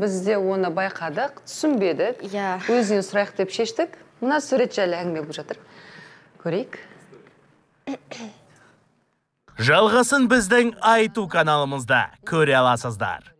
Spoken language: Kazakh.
бізде оны байқадық түсінбедік. Иә. Өзінен сұрайық деп шештік. Мына сурет жайлы әңгіме болып жатыр. Көрейік. Жалғасын біздің айту каналымызда. Көре аласыздар.